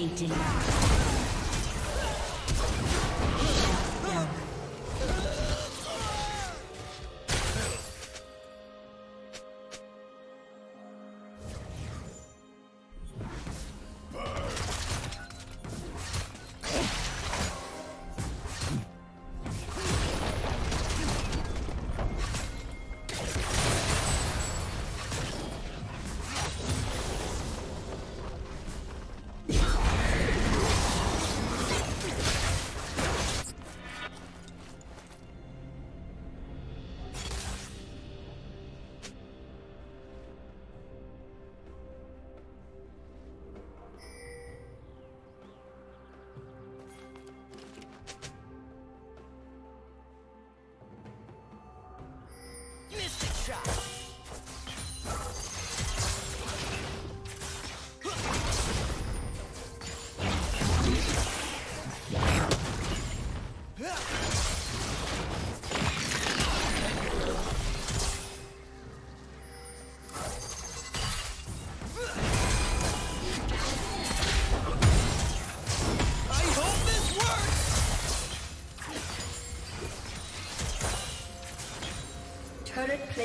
Dominating. Shot!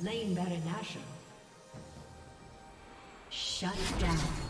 slain Baron Nashor. Shut down.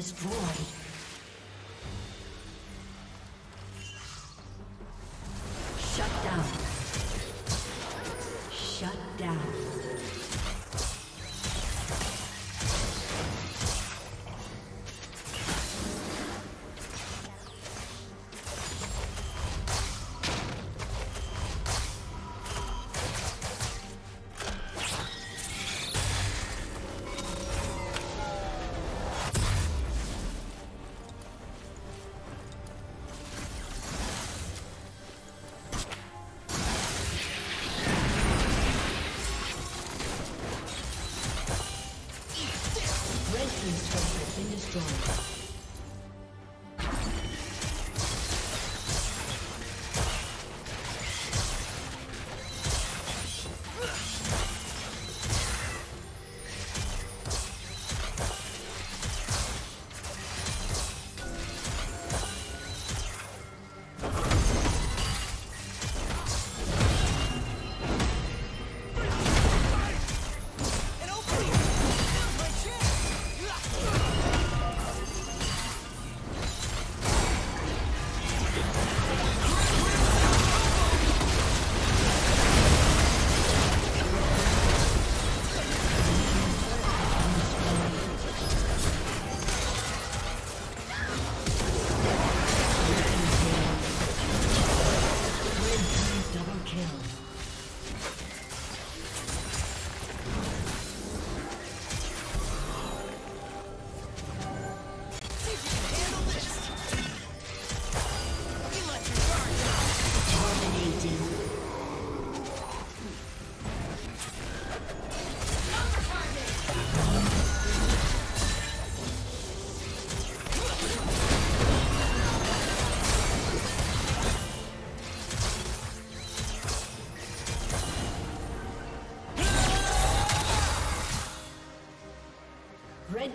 destroyed.